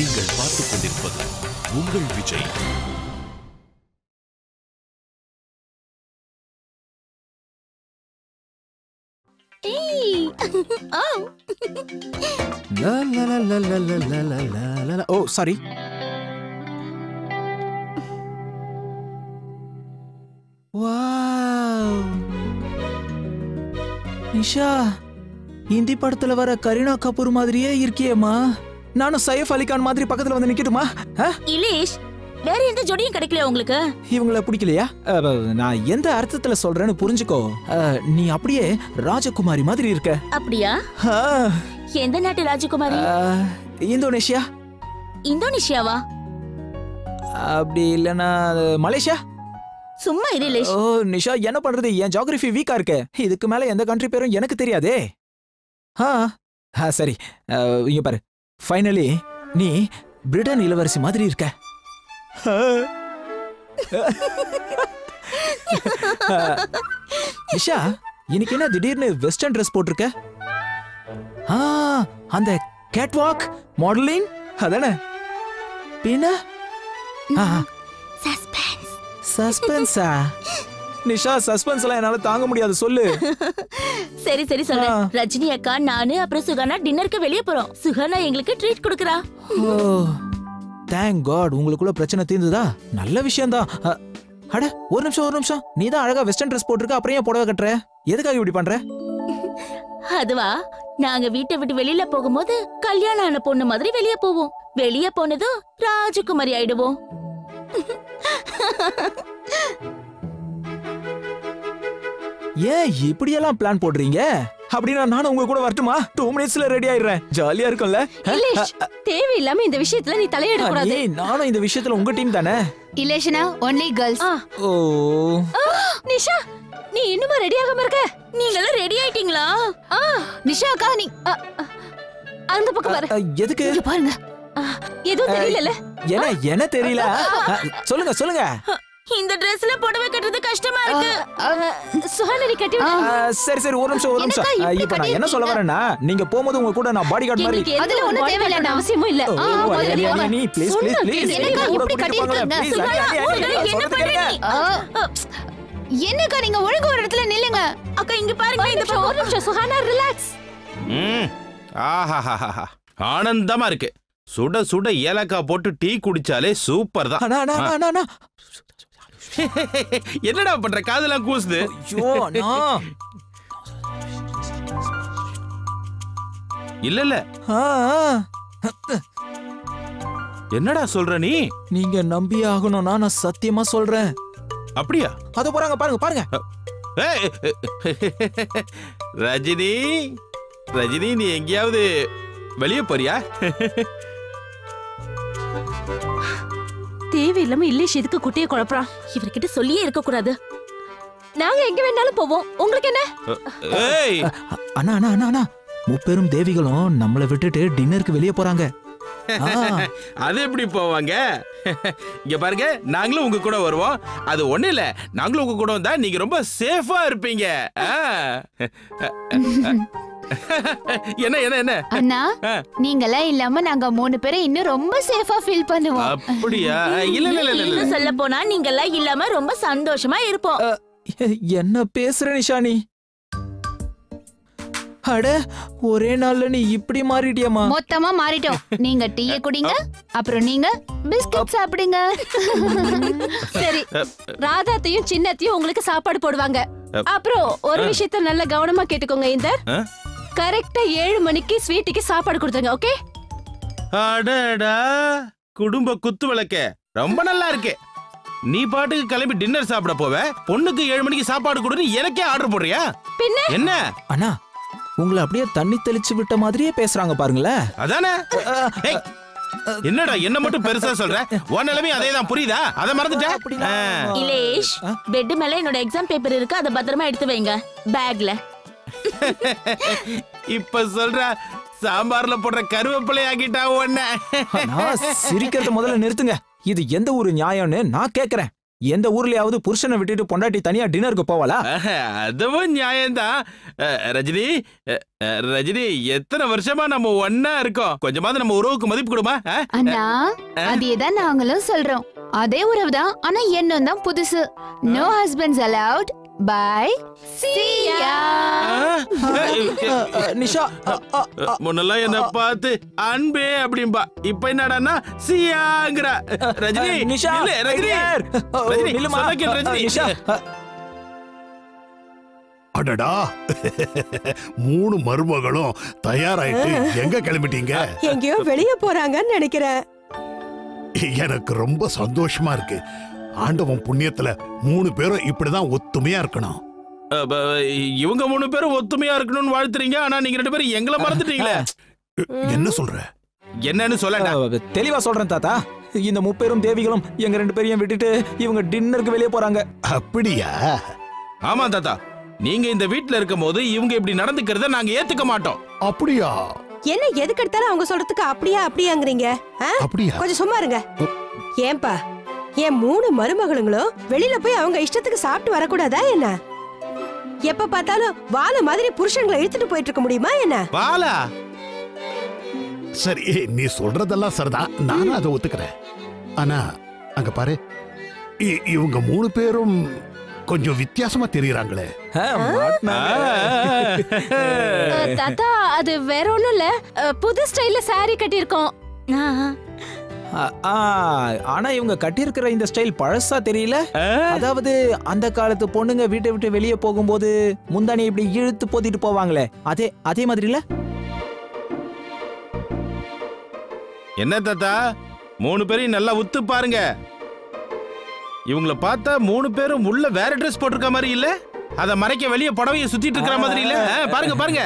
நீங்கள் பார்த்துக் கொண்டிருப்பது உங்கள் விஜய். ஓ சாரி நிஷா ஹிந்தி படத்துல வர கரீனா கபூர் மாதிரியே இருக்கியேம்மா. நானும் சைஃப் அலிகான் மாதிரி பக்கத்துல வந்து நிக்கட்டுமா? இலேஷ் வேற எந்த ஜோடியும் கிடைக்கல உங்களுக்கு? இவங்கள பிடிக்கலையா? நான் எந்த அர்த்தத்துல சொல்றேன்னு புரிஞ்சுக்கோ. நீ அப்படியே ராஜகுமாரி மாதிரி இருக்க. அப்படியா? எந்த நாட்டு ராஜகுமாரி? இந்தோனேஷியா. இந்தோனேஷியாவா? அப்படி இல்லைன்னா அது மலேசியா? சும்மா இரு இலேஷ். ஓ நிஷா என்ன பண்றது? என் ஜியாகிரபி வீக்கா இருக்கு. இதுக்கு மேல எந்த கண்ட்ரி பேரும் எனக்கு தெரியாதே. ஆ சரி. இங்க பாரு. ஃபைனலி நீ பிரிட்டன் இளவரசி மாதிரி இருக்க. நிஷா இன்னைக்கு என்ன திடீர்னு வெஸ்டர்ன் ட்ரெஸ் போட்டிருக்க? அந்த கேட்வாக் மாடலிங் அதானே? பின்ன? சஸ்பென்ஸ் சஸ்பென்ஸா நிஷா சஸ்பென்ஸ் எல்லாம் என்னால தாங்க முடியாது சொல்லு. சரி சரி சொல்றேன். ரஜினி அக்கா நானு அப்புறம் சுகானா டின்னருக்கு வெளிய போறோம். சுகானா எங்களுக்கு ட்ரீட் கொடுக்கறா. ஓ தேங்க் காட் உங்களுக்குள்ள பிரச்சனை தீர்ந்துதா? நல்ல விஷயம்தான். அ, அட ஒரு நிமிஷம் ஒரு நிமிஷம். நீ தான் அழகா வெஸ்டர்ன் ட்ரெஸ் போட்டிருக்க அப்புறம் ஏன் புடவை கட்டுற? எதுக்காக இப்படி பண்ற? அதுவா நாங்க வீட்டை விட்டு வெளியில போகும்போது கல்யாணம் ஆன பொண்ணு மாதிரி வெளிய போவோம். வெளிய போனதும் ராஜகுமாரி ஆயிடுவோம். ஏன் இப்படியெல்லாம் பிளான் போடுறீங்க? அப்படின்னா நானும் உங்க கூட வரட்டுமா? டூ மினிட்ஸ்ல ரெடி ஆயிடுறேன். ஜாலியா இருக்கும்ல. தேவையில்லாம இந்த விஷயத்துல நீ தலையிட கூடாது ஏய், நானும் இந்த விஷயத்துல உங்க டீம் தானே? இலேஷனா ஒன்லி கேர்ள்ஸ் ஆ, ஓ. நிஷா நீ இன்னுமா ரெடி ஆகாம இருக்க? நீங்களும் ரெடி ஆயிட்டீங்களா? ஆ, நிஷா அக்கா நீ அந்த பக்கம் பாரு எதுக்கு? பாருங்க. எதுவும் தெரியல என்ன என்ன தெரியல? சொல்லுங்க சொல்லுங்க. இந்த ட்ரெஸ்ல புடவை கட்டுறது கஷ்டமா இருக்கு. சுஹானரி கட்டி சரி சரி ஒரு நிமிஷம் ஒரு நிமிஷம். இப்போ நான் என்ன சொல்ல வரேன்னா நீங்க போகும்போது உங்க கூட நான் பாடி கார்டு மாதிரி அதுல ஒண்ணு தேவையில்ல அவசியமும் இல்ல. நீ ப்ளீஸ் ப்ளீஸ் ப்ளீஸ் இப்படி கட்டி இருக்கீங்க என்ன பண்றீங்க என்னக்கா நீங்க ஒழுங்கு ஒரு இடத்துல நில்லுங்க. அக்கா இங்க பாருங்க இந்த ஒரு நிமிஷம் சுஹானா ரிலாக்ஸ் ம். ஆஹா ஆனந்தமா இருக்கு. சுட சுட ஏலக்காய் போட்டு டீ குடிச்சாலே சூப்பர் தான் என்னடா பண்ற? காதெல்லாம் கூசுது. ஐயோ, அண்ணா. இல்ல இல்ல. என்னடா சொல்ற நீ? நீங்க நம்பியே ஆகணும்னா நான் சத்தியமா சொல்றேன். அப்படியா? அது போறாங்க பாருங்க பாருங்க. ரஜினி ரஜினி நீ எங்கேயாவது வெளியே போறியா? தேவையில்லாம இல்லேஷ் எதுக்கு குட்டியை குழப்பறான்? இவர்கிட்ட சொல்லியே இருக்க கூடாது நாங்க எங்க வேணாலும் போவோம். உங்களுக்கு என்ன? அண்ணா அண்ணா அண்ணா அண்ணா. முப்பெரும் தேவிகளும் நம்மளை விட்டுட்டு டின்னருக்கு வெளியே போறாங்க. அது எப்படி போவாங்க? இங்க பாருங்க நாங்களும் உங்க கூட வருவோம். அது ஒண்ணு இல்ல நாங்களும் உங்க கூட வந்தா நீங்க ரொம்ப சேஃபா இருப்பீங்க. என்ன என்ன என்ன? அண்ணா. நீங்கெல்லாம் இல்லாம நாங்க மூணு பேரும் இன்னும் ரொம்ப சேஃபா ஃபீல் பண்ணுவோம். அப்படியா? இல்ல இல்ல இல்ல இல்ல. சொல்ல போனா நீங்க எல்லாம் இல்லாம ரொம்ப சந்தோஷமா இருப்போம். என்ன பேசுற நிஷானி? அட ஒரே நாள்ல நீ இப்படி மாறிட்டியம்மா. மொத்தமா மாறிட்டோம். நீங்க டீய குடிங்க அப்புறம் நீங்க பிஸ்கட் சாப்பிடுங்க. சரி ராதாத்தையும் சின்னத்தையும் உங்களுக்கு சாப்பாடு போடுவாங்க. அப்புறம் ஒரு விஷயத்த நல்ல கவனமா கேட்டுக்கோங்க இந்த? கரெக்டா ஏழு மணிக்கு ஸ்வீட்டுக்கு சாப்பாடு கொடுத்துருங்க ஓகே? அடடா குடும்ப குத்து விளக்க. ரொம்ப நல்லா இருக்கு. நீ பாட்டுக்கு கிளம்பி டின்னர் சாப்பிட போவ? பொண்ணுக்கு ஏழு மணிக்கு சாப்பாடு கொடுன்னு எனக்கே ஆர்டர் போடுறியா? பின்ன? என்ன? அண்ணா உங்களை அப்படியே தண்ணி தெளிச்சு விட்ட மாதிரியே பேசுறாங்க பாருங்களேன். அதானே? என்னடா என்ன மட்டும் பெருசா சொல்ற? உன் நிலைமை அதே தான் புரியுதா? அதை மறந்துட்ட? அப்படின்னா- ஆ. இலேஷ் பெட் மேல என்னோட எக்ஸாம் பேப்பர் இருக்கு அதை பத்திரமா எடுத்து வைங்க பேக்ல இப்ப சொல்ற சாம்பார்ல போடுற கருவேப்பிலை ஆக்கிட்டா உன்ன. சிரிக்கிறத முதல்ல நிறுத்துங்க. இது எந்த ஒரு நியாயம்னு நான் கேக்குறேன். எந்த ஊர்லயாவது புருஷனை விட்டுட்டு பொண்டாட்டி தனியா டின்னருக்கு போவாளா? அதுவும் நியாயம்தான். ரஜினி ரஜினி எத்தனை வருஷமா நம்ம ஒன்னா இருக்கோம்? கொஞ்சமாவது நம்ம உறவுக்கு மதிப்பு கொடுமா? அண்ணா அதேதான் நாங்களும் சொல்றோம். அதே உறவு தான் ஆனா எண்ணம் தான் புதுசு நோ ஹஸ்பண்ட்ஸ் அலவுட் பை சியா அஹ், அஹ், அஹ், அஹ், நிஷா அஹ், அஹ், அஹ், முன்னெல்லாம் என்ன பார்த்து அன்பே அப்படிம்பா. இப்ப என்னடான்னா சியாங்கிற ரஜினி அஹ், நிஷா இல்ல, ரஜினி. நிஷா. அடடா. மூணு மருமகளும் தயாராயிட்டு எங்க கிளம்பிட்டீங்க? எங்கேயோ வெளிய போறாங்கன்னு நினைக்கிறேன். எனக்கு ரொம்ப சந்தோஷமா இருக்கு. ஆண்டவன் புண்ணியத்துல மூணு பேரும் இப்படிதான் ஒத்துமையா இருக்கணும். இவங்க மூணு பேரும் ஒத்துமையா இருக்கணும்னு வாழ்த்துறீங்க. ஆனா நீங்க ரெண்டு பேரும் எங்களை மறந்துட்டீங்களே. என்ன சொல்ற? என்னன்னு சொல்லடா அஹ், தெளிவா சொல்றேன் தாத்தா. இந்த முப்பெரும் தேவிகளும் எங்க ரெண்டு பேரையும் விட்டுட்டு இவங்க டின்னருக்கு வெளியே போறாங்க. அப்படியா? ஆமா தாத்தா. நீங்க இந்த வீட்ல இருக்கும் போது இவங்க இப்படி நடந்துக்கிறத நாங்க ஏத்துக்க மாட்டோம். அப்படியா? என்ன எதுக்கு எடுத்தாலும் அவங்க சொல்றதுக்கு அப்படியா அப்படியாங்கறீங்க? கொஞ்சம் சும்மா இருங்க. ஏன்பா? என் மூணு மருமகளுங்களும் வெளியில போய் அவங்க இஷ்டத்துக்கு சாப்பிட்டு வரக்கூடாதா என்ன? எப்ப பார்த்தாலும் வாழ மாதிரி புருஷன்களை இழுத்துட்டு போயிட்டு இருக்க முடியுமா என்ன? பாலா சரி நீ சொல்றதெல்லாம் சரிதான். நானும் அதை ஒத்துக்கிறேன். ஆனா அங்க பாரு. இ- இவங்க மூணு பேரும் கொஞ்சம் வித்தியாசமா தெரியறாங்களே. தாத்தா அது வேற ஒண்ணும் இல்ல. புது ஸ்டைல்ல saree கட்டியிருக்கோம். ஆனா இவங்க கட்டியிருக்கிற இந்த ஸ்டைல் பழசா தெரியல. அதாவது அந்த காலத்து பொண்ணுங்க வீட்டை விட்டு வெளியே போகும்போது முந்தானி இப்படி இழுத்து போத்திட்டு போவாங்களே. அதே அதே மாதிரில? என்ன தாத்தா? மூணு பேரையும் நல்லா உத்து பாருங்க. இவங்கள பார்த்தா மூணு பேரும் உள்ள வேற ட்ரெஸ் போட்டிருக்க மாதிரி இல்ல? அத மறைக்க வெளிய புடவைய சுத்திட்டு இருக்கிற மாதிரி இல்ல? பாருங்க பாருங்க.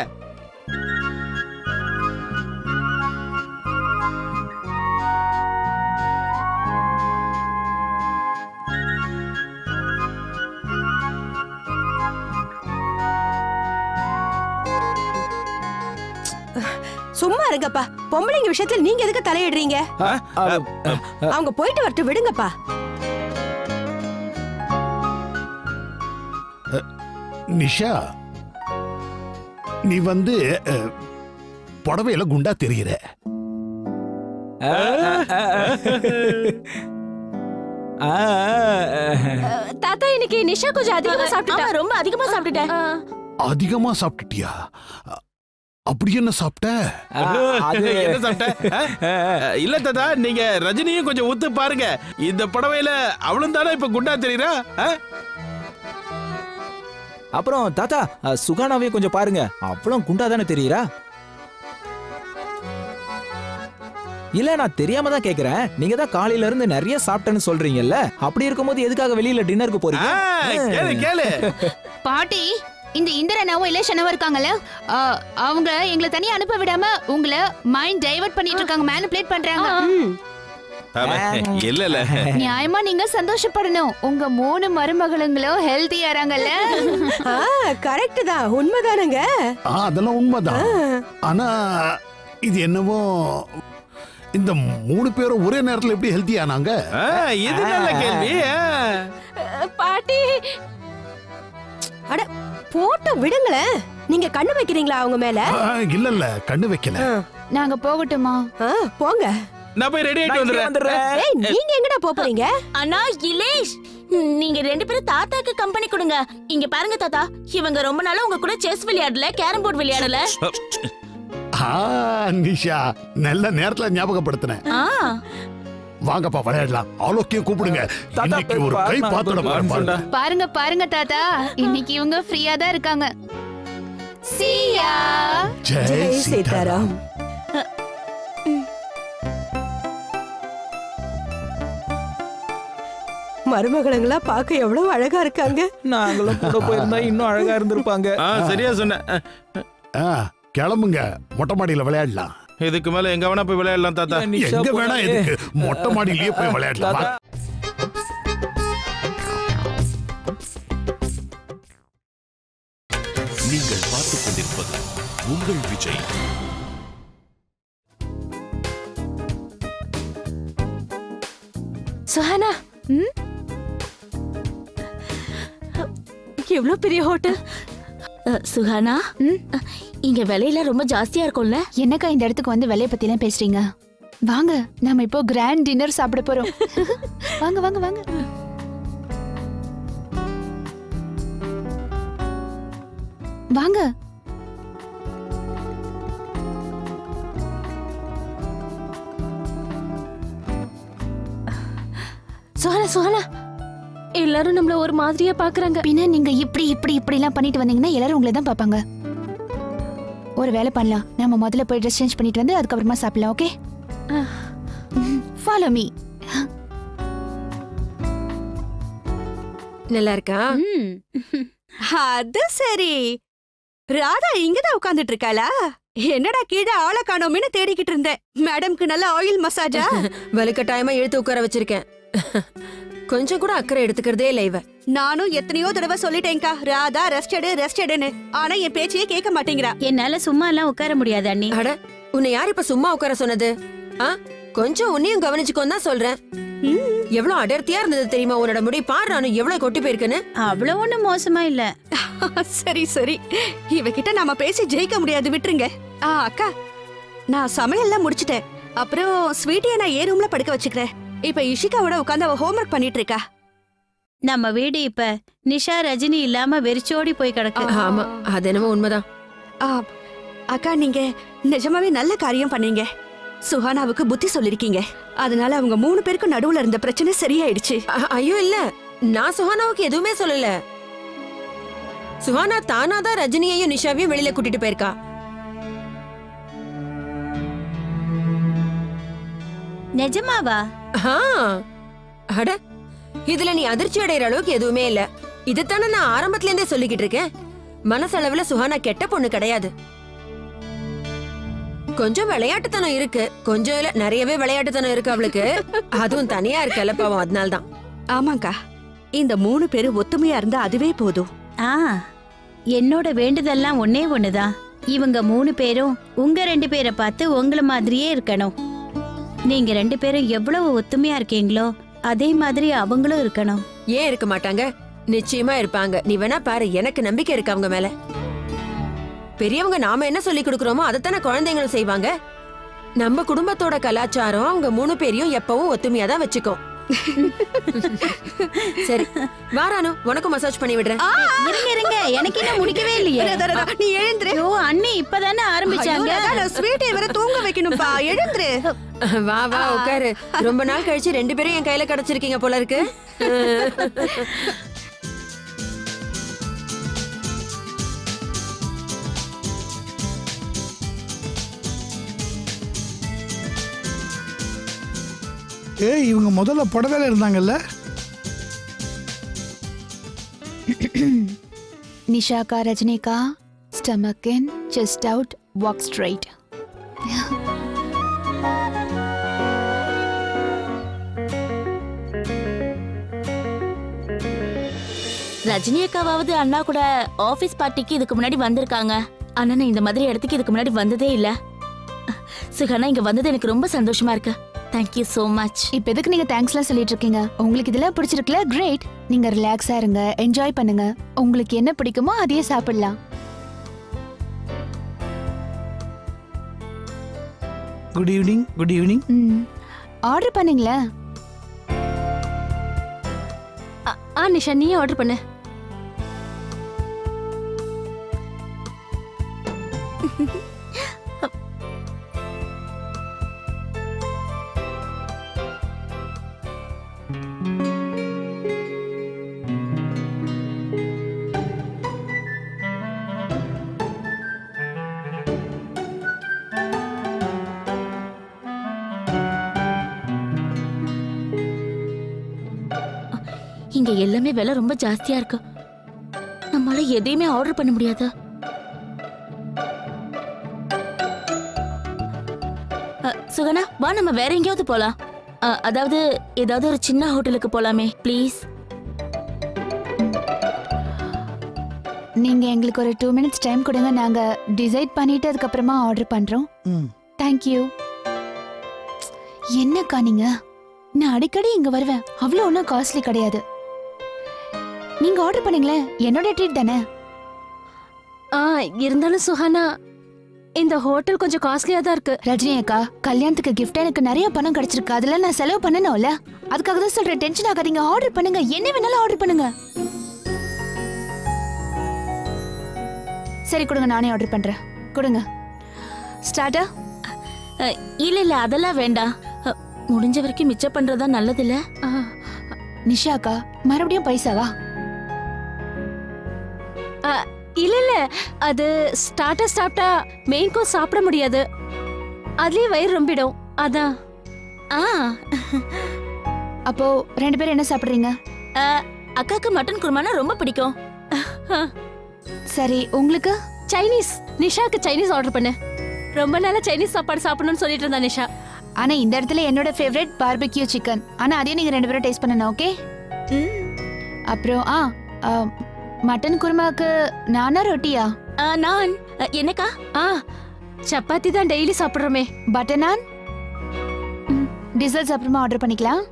இருங்கப்பா பொம்பளைங்க விஷயத்துல நீங்க எதுக்கு தலையிடுறீங்க? அவங்க போயிட்டு வரட்டும் விடுங்கப்பா. நிஷா நீ வந்து புடவையில குண்டா தெரியுற. அஹ், தாத்தா இன்னைக்கு நிஷா கொஞ்சம் அதிகமா சாப்பிட்டுட்டா. ரொம்ப அதிகமா சாப்பிட்டுட்டேன். அதிகமா சாப்பிட்டுட்டியா? அப்படி என்ன சாப்பிட்ட? அது என்ன சாப்பிட்ட? இல்ல தாத்தா நீங்க ரஜினியும் கொஞ்சம் உத்து பாருங்க. இந்த புடவையில அவளும் தானே இப்ப குண்டா தெரியுறா? அப்புறம் தாத்தா அஹ், சுகானாவையும் கொஞ்சம் பாருங்க. அவ்வளவு குண்டா தானே தெரியுறா? இல்ல நான் தெரியாம தான் கேக்குறேன். நீங்க தான் காலையில இருந்து நிறைய சாப்பிட்டேன்னு சொல்றீங்கல்ல. அப்படி இருக்கும்போது எதுக்காக வெளியில டின்னருக்கு போறீங்க? கேளு கேளு. பாட்டி இந்த இந்திரனாவும் இலேஷனாவும் இருக்காங்கல்ல? அவங்க எங்களை தனியா அனுப்ப விடாம உங்களை மைண்ட் டைவர்ட் பண்ணிட்டு இருக்காங்க மேனிபுலேட் பண்றாங்க. இல்ல இல்ல. நியாயமா நீங்க சந்தோஷப்படணும். உங்க மூணு மருமகளுங்களும் ஹெல்த்தியாறாங்கல்ல ஆ கரெக்ட் தான். உண்மைதானுங்க? அதெல்லாம் உண்மைதான். ஆனா இது என்னவோ இந்த மூணு பேரும் ஒரே நேரத்துல எப்படி ஆனாங்க? ஆ, இது நல்ல கேள்வி. பாட்டி போட்டு விடுங்களேன் நீங்க கண்ணு வைக்கிறீங்களா அவங்க மேல? இல்ல இல்ல கண்ணு வைக்கல. நாங்க போகட்டுமா? போங்க. நான் போய் ரெடி ஆயிட்டு வந்துடுறேன். ஏய் நீங்க எங்கடா போப் போறீங்க? அண்ணா இலேஷ். நீங்க ரெண்டு பேரும் தாத்தாக்கு கம்பெனி கொடுங்க. இங்க பாருங்க தாத்தா. இவங்க ரொம்ப நாளா உங்க கூட செஸ் விளையாடல கேரம் போர்டு விளையாடல. ஆ, நிஷா நல்ல நேரத்துல ஞாபகப்படுத்தினேன். ஆ. வாங்கப்பா விளையாடலாம். ஆலோக்கியம் கூப்பிடுங்க. இன்னைக்கு ஒரு கை பாருங்க, பாத்திரம் பாருங்க. பாருங்க தாத்தா. இன்னைக்கு இவங்க ஃப்ரீயா தான் இருக்காங்க. சியா. ஜெய் சீதாராம். மருமகளுங்களா பார்க்க எவ்வளவு அழகா இருக்காங்க. நாங்களும் கூட போயிருந்தா இன்னும் அழகா இருந்திருப்பாங்க. ஆ, சரியா சொன்ன. கிளம்புங்க. மொட்டை மாடியில விளையாடலாம். இதுக்கு மேல எங்க வேணா போய் விளையாடலாம் தாத்தா எங்க வேணா. எதுக்கு மொட்டை மாடியிலேயே போய் விளையாடலாம் நீங்கள் பார்த்துக் கொண்டிருப்பது உங்கள் விஜய் சுஹானா? எவ்வளவு பெரிய ஹோட்டல் அ, இங்க விலையில ரொம்ப ஜாஸ்தியா இருக்கும்ல. என்னக்கா இந்த இடத்துக்கு வந்து விலைய பத்தி எல்லாம் பேசுறீங்க? வாங்க நாம இப்போ கிராண்ட் டின்னர் சாப்பிட போறோம். வாங்க வாங்க வாங்க. வாங்க. சுஹானா சுஹானா. எல்லாரும் நம்மள ஒரு மாதிரியா பாக்குறாங்க. பின்ன நீங்க இப்படி இப்படி இப்படி எல்லாம் பண்ணிட்டு வந்தீங்கன்னா எல்லாரும் உங்களை தான் பாப்பாங்க. ஒரு வேலை பண்ணலாம். நம்ம முதல்ல போய் ட்ரெஸ் சேஞ்ச் பண்ணிட்டு வந்து அதுக்கப்புறமா சாப்பிடலாம் ஓகே ஃபாலோ மீ நல்லா இருக்கா? அது சரி. ராதா இங்கதான் உட்கார்ந்துட்டு இருக்காளா என்னடா கீழே ஆளை காணோம்னு தேடிக்கிட்டு இருந்தேன். மேடம்க்கு நல்ல ஆயில் மசாஜா வலுக்கட்டாயமா இழுத்து உட்கார வச்சிருக்கேன். கொஞ்சம் கூட அக்கறை எடுத்துக்கிறதே இல்ல இவ. நானும் எத்தனையோ தடவை சொல்லிட்டேன்க்கா. ராதா ரெஸ்ட் எடு ரெஸ்ட் எடுன்னு. ஆனா என் பேச்சையே கேட்க மாட்டேங்கிறா. என்னால சும்மா எல்லாம் உட்கார முடியாது அண்ணி. அட உன்னை யார் இப்ப சும்மா உட்கார சொன்னது? ஆ? கொஞ்சம் உன்னையும் கவனிச்சுக்கோன்னு தான் சொல்றேன். எவ்வளவு அடர்த்தியா இருந்தது தெரியுமா? உன்னோட முடி பாரு நானும் எவ்வளவு கொட்டி போயிருக்குன்னு? அவ்வளவு ஒண்ணும் மோசமா இல்ல. சரி சரி. இவகிட்ட நாம பேசி ஜெயிக்க முடியாது விட்டுருங்க. ஆ அக்கா நான் சமையல்லாம் முடிச்சிட்டேன். அப்புறம் ஸ்வீட்டியை நான் ஏ ரூம்ல படுக்க வச்சுக்கிறேன். இப்ப இஷிகாவோட உட்காந்து அவ ஹோம்ஒர்க் பண்ணிட்டு இருக்கா நம்ம வீடு இப்ப நிஷா ரஜினி இல்லாம வெறிச்சோடி போய் கிடக்கு. ஆமா அது என்னமோ உண்மைதான். ஆ, அக்கா நீங்க நிஜமாவே நல்ல காரியம் பண்ணீங்க. சுஹானாவுக்கு புத்தி சொல்லிருக்கீங்க. அதனால அவங்க மூணு பேருக்கும் நடுவுல இருந்த பிரச்சனை சரியாயிடுச்சு. ஐயோ இல்ல. நான் சுஹானாவுக்கு எதுவுமே சொல்லல. சுஹானா தானா தான் ரஜினியையும் நிஷாவையும் வெளியில கூட்டிட்டு போயிருக்கா. நிஜமாவா? அட இதுல நீ அதிர்ச்சி அடைகிற அளவுக்கு எதுவுமே இல்ல. இதுதானே நான் ஆரம்பத்துல இருந்தே சொல்லிக்கிட்டு இருக்கேன். மனசளவுல சுஹானா கெட்ட பொண்ணு கிடையாது. கொஞ்சம் விளையாட்டுத்தனம் இருக்கு. கொஞ்சம் இல்ல நிறையவே விளையாட்டுத்தனம் இருக்கு அவளுக்கு. அதுவும் தனியா இருக்கல பாவம் அதனால்தான். ஆமாக்கா இந்த மூணு பேரும் ஒத்துமையா இருந்தா அதுவே போதும். ஆ என்னோட வேண்டுதெல்லாம் ஒன்னே ஒண்ணுதான். இவங்க மூணு பேரும் உங்க ரெண்டு பேரை பார்த்து உங்கள மாதிரியே இருக்கணும். நீங்க ரெண்டு பேரும் எவ்வளவு ஒத்துமையா இருக்கீங்களோ அதே மாதிரி அவங்களும் இருக்கணும். ஏன் இருக்க மாட்டாங்க? நிச்சயமா இருப்பாங்க. நீ வேணா பாரு எனக்கு நம்பிக்கை இருக்கு அவங்க மேல. பெரியவங்க நாம என்ன சொல்லி கொடுக்கறோமோ அதைத்தானே குழந்தைங்களும் செய்வாங்க? நம்ம குடும்பத்தோட கலாச்சாரம் அவங்க மூணு பேரையும் எப்பவும் ஒத்துமையா தான் வச்சுக்கோ சரி வாரானு உனக்கும் மசாஜ் பண்ணி விடுறேன். இருங்க இருங்க. எனக்கு இன்னும் முடிக்கவே இல்லையே. நீ எழுந்துரு. ஐயோ அண்ணி இப்பதானே ஆரம்பிச்சாங்க. ஸ்வீட்டை வர தூங்க வைக்கணும்பா எழுந்துரு. வா வா உட்காரு. ரொம்ப நாள் கழிச்சு ரெண்டு பேரும் என் கையில கிடைச்சிருக்கீங்க போல இருக்கு. ஏய் இவங்க முதல்ல புடவையில இருந்தாங்கல்ல? நிஷாக்கா ரஜினிகா stomach in chest out walk straight Rajini அக்காவாவது அண்ணா கூட ஆபீஸ் பார்ட்டிக்கு இதுக்கு முன்னாடி வந்திருக்காங்க. ஆனா நான் இந்த மாதிரி இடத்துக்கு இதுக்கு முன்னாடி வந்ததே இல்ல. சுகனா இங்க வந்தது எனக்கு ரொம்ப சந்தோஷமா இருக்கு. தேங்க்யூ so மச் இப்ப எதுக்கு நீங்க தேங்க்ஸ்லாம் சொல்லிட்டு இருக்கீங்க? உங்களுக்கு இதெல்லாம் பிடிச்சிருக்குல கிரேட் நீங்க ரிலாக்ஸா இருங்க. என்ஜாய் பண்ணுங்க. உங்களுக்கு என்ன பிடிக்குமோ அதையே சாப்பிடலாம். Good evening good evening order பண்ணீங்களா? ஆ நிஷா நீயே ஆர்டர் பண்ணு. எல்லாமே விலை ரொம்ப ஜாஸ்தியா இருக்கு. நம்மளால எதையுமே ஆர்டர் பண்ண முடியாது? அ, சுகனா வா நம்ம வேற எங்கேயாவது போலாம். அதாவது ஏதாவது ஒரு சின்ன ஹோட்டலுக்கு போலாமே ப்ளீஸ். நீங்க எங்களுக்கு ஒரு டூ மினிட்ஸ் டைம் கொடுங்க நாங்க டிசைட் பண்ணிட்டு அதுக்கப்புறமா ஆர்டர் பண்றோம். ம். தேங்க்யூ என்னக்கா நீங்க? நான் அடிக்கடி இங்க வருவேன். அவ்வளோ ஒன்றும் காஸ்ட்லி கிடையாது. நீங்க ஆர்டர் பண்ணீங்களே என்னோட ட்ரீட் தானே? ஆ இருந்தாலும் சுஹானா இந்த ஹோட்டல் கொஞ்சம் காஸ்ட்லியா தான் இருக்கு. ரஜினி அக்கா கல்யாணத்துக்கு gift எனக்கு நிறைய பணம் கிடைச்சிருக்கு. அதெல்லாம் நான் செலவு பண்ணணும்ல. அதுக்காக தான் சொல்றேன் டென்ஷன் ஆகாதீங்க. ஆர்டர் பண்ணுங்க. என்ன வேணாலும் ஆர்டர் பண்ணுங்க. சரி கொடுங்க நானே ஆர்டர் பண்றேன். கொடுங்க. ஸ்டார்டா? இல்ல இல்ல அதெல்லாம் வேண்டாம். முடிஞ்ச வரைக்கும் மிச்சம் பண்றதா நல்லது இல்ல நிஷா அக்கா மறுபடியும் பைசாவா? அது ஸ்டார்டர் சாப்பிட்டா மெயின் கோர்ஸ் சாப்பிட முடியாது. அதுலயே வயிறு ரொம்பிடும். அதான். ஆ. அப்போ ரெண்டு பேரும் என்ன சாப்பிடுறீங்க? அக்காக்கு மட்டன் குருமானா ரொம்ப பிடிக்கும். சரி உங்களுக்கு? சைனீஸ் நிஷாக்கு சைனீஸ் ஆர்டர் பண்ணு. ரொம்ப நாளா சைனீஸ் சாப்பாடு சாப்பிடணும்னு சொல்லிட்டு இருந்தா நிஷா. ஆனா இந்த இடத்துல என்னோட ஃபேவரட் பார்பிக்யூ சிக்கன் ஆனா அதையும் நீங்க ரெண்டு பேரும் டேஸ்ட் பண்ணணும் ஓகே அப்புறம் ஆ, மட்டன் குருமாக்கு நானா ரொட்டியா? நான். என்னக்கா? ஆ சப்பாத்தி தான் டெய்லி சாப்பிடுறோமே. பட்டர் நான்? டிசல்ஸ் அப்புறமா ஆர்டர் பண்ணிக்கலாம்?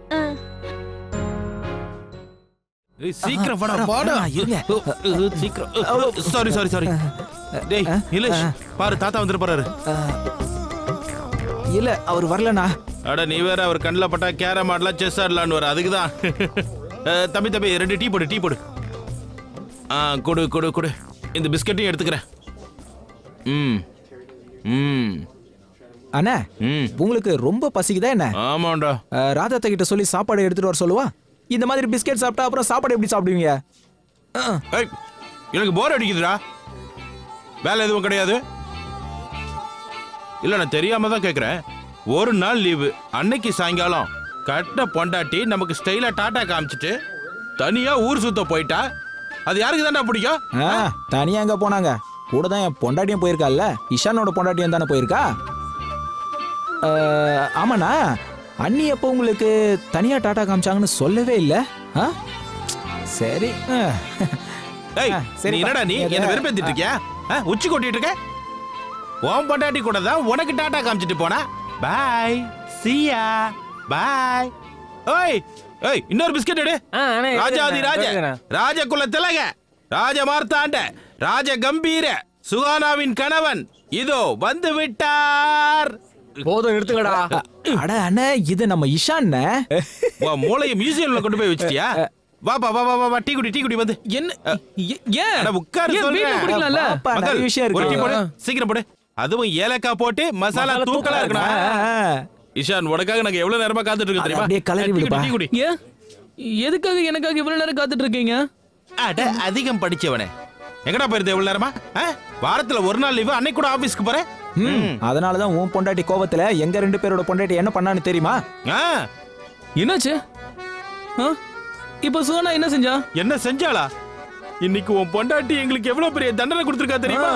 சீக்கிரம் வாடா வாடா. சீக்கிரம். சாரி சாரி சாரி டேய் நிலேஷ் பாரு தாத்தா வந்துட்டு போறாரு. இல்ல அவர் வரலண்ணா. அட நீ வேற அவர் கண்ணில் பட்டா கேரம் ஆடலாம் செஸ் ஆடலான்னு வர. அதுக்கு தான் தம்பி தம்பி ரெண்டு டீ போடு டீ போடு. ஆ கொடு கொடு கொடு. இந்த பிஸ்கட்டையும் எடுத்துக்கிறேன். ம் ம். அண்ணா ம். உங்களுக்கு ரொம்ப பசிக்குதா என்ன? ஆமாண்டா. ராதாத்த கிட்ட சொல்லி சாப்பாடு எடுத்துட்டு வர சொல்லுவா? இந்த மாதிரி பிஸ்கெட் சாப்பிட்டா அப்புறம் சாப்பாடு எப்படி சாப்பிடுவீங்க? எனக்கு போர் அடிக்குதுடா. வேலை எதுவும் கிடையாது. இல்ல நான் தெரியாம தான் கேக்குறேன். ஒரு நாள் லீவு. அன்னைக்கு சாயங்காலம். கட்ட பொண்டாட்டி நமக்கு ஸ்டைலா டாட்டா காமிச்சிட்டு தனியா ஊர் சுத்த போயிட்டா. அது யாருக்கு தான்டா பிடிக்கும்? தனியா எங்க போனாங்க? கூட தான் என் பொண்டாட்டியும் போயிருக்கால்ல இஷானோட பொண்டாட்டியும் தானே போயிருக்கா? ஆமாண்ணா. அண்ணி எப்போ உங்களுக்கு தனியா டாட்டா காமிச்சாங்கன்னு சொல்லவே இல்லை? ஆ? சரி. சரி. என்னடா நீ? என்ன வெறுப்பேத்திட்டு இருக்கியா? உச்சி கொட்டிட்டு இருக்க? உன் பொண்டாட்டி கூட தான் உனக்கு டாட்டா காமிச்சிட்டு போனா. பாய் சியா பாய் ஓய் ஏய் இன்னொரு பிஸ்கட் எடு. ராஜாதி ராஜ. ராஜகுல திலக ராஜ மார்த்தாண்ட ராஜ கம்பீர சுகானாவின் கணவன் இதோ வந்து விட்டார். போதும் நிறுத்துங்கடா அட அண்ணா இது நம்ம இஷான்ன உன் மூளையை மியூசியம்ல கொண்டு போய் வச்சிட்டியா? வா வா வா வா, வா வா டீ குடி டீ குடி வந்து. என்ன? ஏ- ஏன் அட உட்காரு சொல்றேன் குடிக்கலாம்ல? மகள், விஷயம் ஒரு டீ இருக்கு. போடு சீக்கிரம் போடு. அதுவும் ஏலக்காய் போட்டு மசாலா தூக்கலா இருக்கணும். இஷான் உனக்காக நாங்க எவ்வளவு நேரமா காத்துட்டு இருக்கோம் தெரியுமா? அப்படியே கலரி விடுப்பா. குடி. ஏன்? எதுக்காக எனக்காக இவ்வளவு நேரம் காத்துட்டு இருக்கீங்க? அட அதிகம் படிச்சவனே. எங்கடா போயிருந்த எவ்வளவு நேரமா? ஆ? வாரத்துல ஒரு நாள் லீவு அன்னைக்கு கூட ஆபீஸ்க்கு போறேன் அதனாலதான் உன் பொண்டாட்டி கோவத்துல எங்க ரெண்டு பேரோட பொண்டாட்டி என்ன பண்ணான்னு தெரியுமா? ஆ, என்னாச்சு? இப்ப சோனா என்ன செஞ்சா? என்ன செஞ்சாளா? இன்னைக்கு உன் பொண்டாட்டி எங்களுக்கு எவ்வளவு பெரிய தண்டனை கொடுத்திருக்கா தெரியுமா?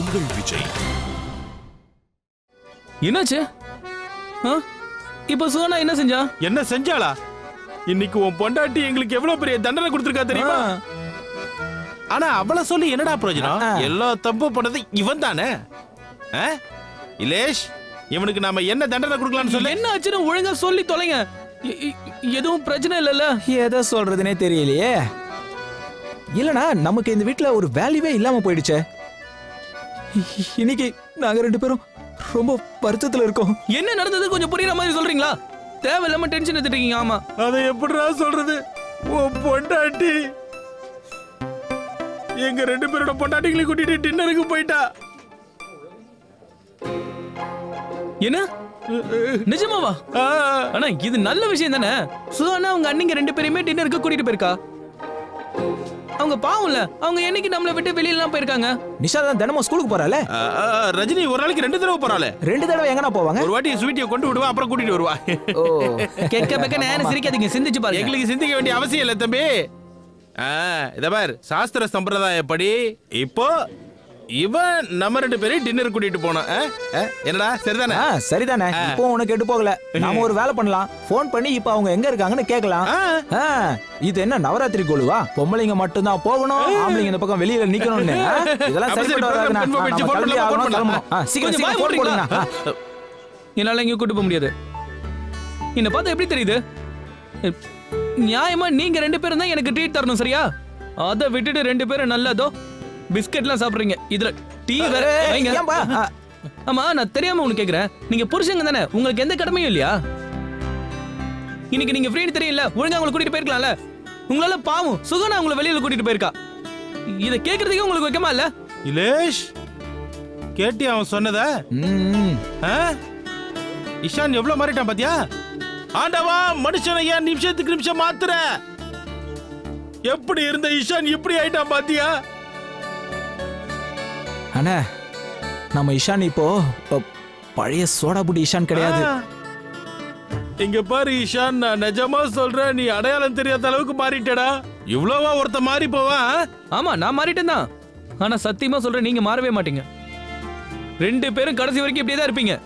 உங்கள் விஜய். என்னாச்சு? ஆ? இப்ப சோனா என்ன செஞ்சா? என்ன செஞ்சாளா? இன்னைக்கு உன் பொண்டாட்டி எங்களுக்கு எவ்வளவு பெரிய தண்டனை கொடுத்திருக்கா தெரியுமா? ஆனா அவள சொல்லி என்னடா பிரயோஜனம். எல்லா தப்பு பண்ணது இவன் தானே? ஆ? இலேஷ் இவனுக்கு நாம என்ன தண்டனை கொடுக்கலாம்னு சொல்லு. என்ன ஆச்சுன்னு ஒழுங்கா சொல்லி தொலைங்க. எதுவும் பிரச்சனை இல்லைல்ல? எதை சொல்றதுனே தெரியலையே. இல்லனா நமக்கு இந்த வீட்ல ஒரு வேல்யூவே இல்லாம போயிடுச்சே. இன்னைக்கு நாங்க ரெண்டு பேரும் ரொம்ப வருத்தத்துல இருக்கோம். என்ன நடந்தது? கொஞ்சம் புரியுற மாதிரி சொல்றீங்களா? தேவையில்லாம டென்ஷன் எடுத்துட்டு இருக்கீங்க. ஆமா. அதை எப்படிடா சொல்றது? உன் பொண்டாட்டி. எங்க ரெண்டு பேரோட பொண்டாட்டிகளை கூட்டிட்டு டின்னருக்கு போயிட்டா. என்ன? நிஜமாவா? ஆ, ஆனா இது நல்ல விஷயம் தானே? சுதானா அவங்க அண்ணிங்க ரெண்டு பேரையுமே டின்னருக்கு கூட்டிட்டு போயிருக்கா? அவங்க பாவம்ல அவங்க என்னைக்கு நம்மளை விட்டு வெளியில போயிருக்காங்க? நிஷா தான் தினமும் ஸ்கூலுக்கு போறாளே? ரஜினி ஒரு நாளைக்கு ரெண்டு தடவை போறாளே. ரெண்டு தடவை எங்கனா போவாங்க? ஒரு வாட்டி ஸ்வீட்டியை கொண்டு விடுவா அப்புறம் கூட்டிட்டு வருவா. ஓ. கெக்க பெக்க நேரம் சிரிக்காதீங்க சிந்திச்சு பாருங்க. எங்களுக்கு சிந்திக்க வேண்டிய அவசியம் இல்லை தம்பி. இத பார் சாஸ்திர சம்பிரதாயப்படி இப்போ இவன் நம்ம ரெண்டு பேரையும் டின்னர் கூட்டிட்டு போனோம்? என்னடா? சரிதானே? சரிதானே. இப்போ உனக்கு கெட்டு போகல. நாம ஒரு வேலை பண்ணலாம். ஃபோன் பண்ணி இப்போ அவங்க எங்க இருக்காங்கன்னு கேட்கலாம். இது என்ன நவராத்திரி கோலுவா? பொம்பளைங்க மட்டும் தான் போகணும் ஆம்பளைங்க இந்த பக்கம் வெளியில நிக்கணும்னு. இதெல்லாம் சரிப்பட்டு வராதுண்ணா. நம்ம கிளம்பி ஆகணும், கிளம்பணும். சீக்கிரம் சீக்கிரம் மூடுறீங்களா? போடுங்கண்ணா. என்னால எங்கேயும் கூட்டு போக முடியாது. என்ன பார்த்தா எப்படி தெரியுது? நியாயமா நீங்க ரெண்டு பேரும் தான் எனக்கு ட்ரீட் தரணும் சரியா? அதை விட்டுட்டு ரெண்டு பேரும் நல்லதோ பிஸ்கெட்லாம் சாப்பிடுறீங்க. இதுல டீ வேற ஆமா நான் தெரியாம உனக்கு கேக்குறேன். நீங்க புருஷங்க தானே உங்களுக்கு எந்த கடமையும் இல்லையா? இன்னைக்கு நீங்க ஃப்ரீன்னு தெரியல ஒழுங்கா உங்களை கூட்டிட்டு போயிருக்கலாம்ல. உங்களால பாவம் சுகனா உங்களை வெளியில கூட்டிட்டு போயிருக்கா. இத கேக்குறதுக்கே உங்களுக்கு வைக்கமா இல்ல? இலேஷ் கேட்டி அவன் சொன்னத? இஷான் எவ்வளவு மாறிட்டான் பாத்தியா? ஆண்டவா மனுஷனை ஏன் நிமிஷத்துக்கு நிமிஷம் மாத்துற. எப்படி இருந்த இஷான் இப்படி ஆயிட்டான் பாத்தியா? அண்ணா நம்ம இஷான் இப்போ பழைய சோடா புடி இஷான் கிடையாது. இங்க பாரு இஷான் நான் நிஜமா சொல்றேன் நீ அடையாளம் தெரியாத அளவுக்கு மாறிட்டடா. இவ்வளவா ஒருத்த மாறி போவான் ஆ? ஆமா நான் மாறிட்டேன் தான். ஆனா சத்தியமா சொல்றேன் நீங்க மாறவே மாட்டீங்க. ரெண்டு பேரும் கடைசி வரைக்கும் இப்படியே தான் இருப்பீங்க.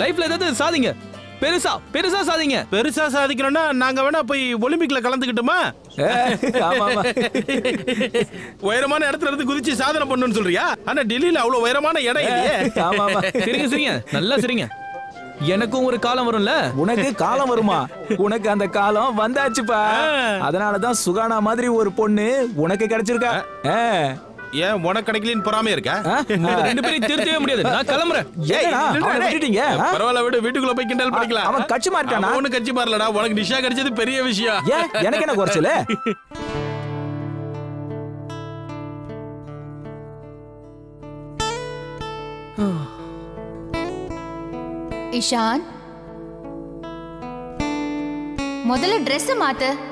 லைஃப்ல ஏதாவது சாதிங்க. பெருசா பெருசா சாதிங்க. பெருசா சாதிக்கணும்னா நாங்க வேணா போய் ஒலிம்பிக்ல கலந்துக்கிட்டுமா? உயரமான இடத்துல இருந்து குதிச்சு சாதனை பண்ணணும்னு சொல்றியா? ஆனா டெல்லியில அவ்வளவு உயரமான இடம் இல்லையே. சரிங்க சரிங்க. நல்லா சரிங்க. எனக்கும் ஒரு காலம் வரும்ல? உனக்கு காலம் வருமா? உனக்கு அந்த காலம் வந்தாச்சுப்பா. அதனாலதான் சுகானா மாதிரி ஒரு பொண்ணு உனக்கு கிடைச்சிருக்கா. ஏன் உனக்கு கிடைக்கலன்னு பொறாமையா இருக்கா? ரெண்டு பேரையும் திருத்தவே முடியாது. நான் கிளம்புறேன். விட்டுட்டீங்க? பரவாயில்ல விடு வீட்டுக்குள்ள போய் கிண்டல் பண்ணிக்கலாம். அவன் கட்சி மாறிட்டானா? அவன் ஒண்ணும் கட்சி மாறலடா. உனக்கு நிஷா கிடைச்சது பெரிய விஷயம். ஏன்? எனக்கு என்ன குறைச்சல? இஷான் முதல்ல Dress மாத்து.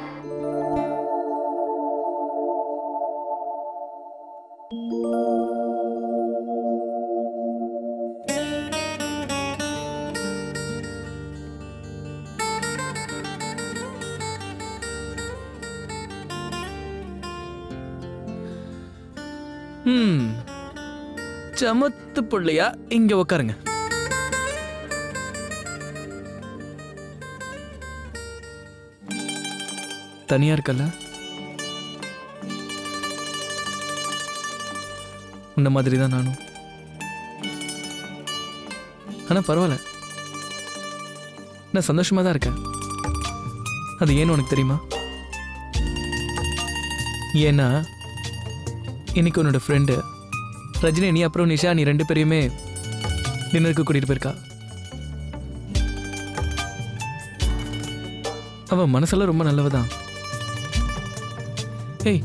ம் சமத்து பிள்ளையா இங்க உட்காருங்க தனியா இருக்கல்ல? உன்ன மாதிரி தான் நானும். ஆனா பரவாயில்ல. நான் சந்தோஷமா தான் இருக்கேன். அது ஏன்னு உனக்கு தெரியுமா? ஏன்னா இன்னைக்கு உன்னோட ஃப்ரெண்டு ரஜினி நீ அப்புறம் நிஷா நீ ரெண்டு பேரையுமே டின்னருக்கு கூட்டிட்டு போயிருக்கா. அவ மனசெல்லாம் ரொம்ப நல்லவ தான். ஏய்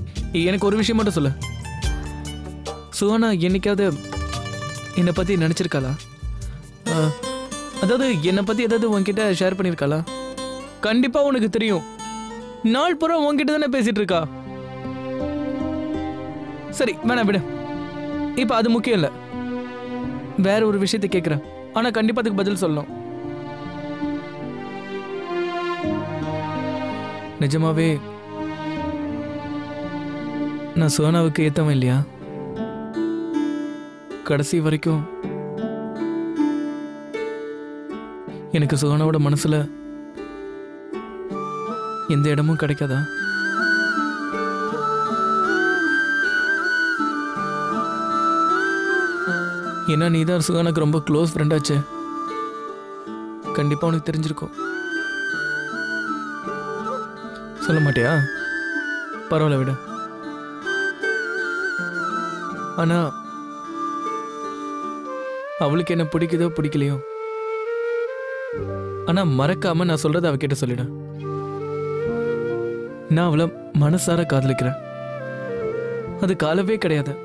எனக்கு ஒரு விஷயம் மட்டும் சொல்லு. சுகானா என்னைக்காவது என்னை பத்தி நினைச்சிருக்காளா? அதாவது என்னை பத்தி ஏதாவது உன்கிட்ட ஷேர் பண்ணியிருக்காளா கண்டிப்பா உனக்கு தெரியும். நாள் பூரா உன்கிட்ட தானே பேசிட்டு இருக்கா? சரி வேணாம் விடு. இப்போ அது முக்கியம் இல்லை. வேற ஒரு விஷயத்தை கேட்குறேன் ஆனால் கண்டிப்பாக அதுக்கு பதில் சொல்லணும். நிஜமாவே நான் சோனாவுக்கு ஏத்தவன் இல்லையா? கடைசி வரைக்கும் எனக்கு சோனாவோட மனசுல எந்த இடமும் கிடைக்காதா? ஏன்னா நீ தான் சுகானுக்கு ரொம்ப க்ளோஸ் ஃப்ரெண்டாச்சு கண்டிப்பாக உனக்கு தெரிஞ்சிருக்கும். சொல்ல மாட்டியா? பரவாயில்ல விட. ஆனால் அவளுக்கு என்ன பிடிக்குதோ பிடிக்கலையோ. ஆனால் மறக்காம நான் சொல்கிறத அவகிட்ட சொல்லிடு. நான் அவளை மனசார காதலிக்கிறேன். அது காலவே கிடையாது.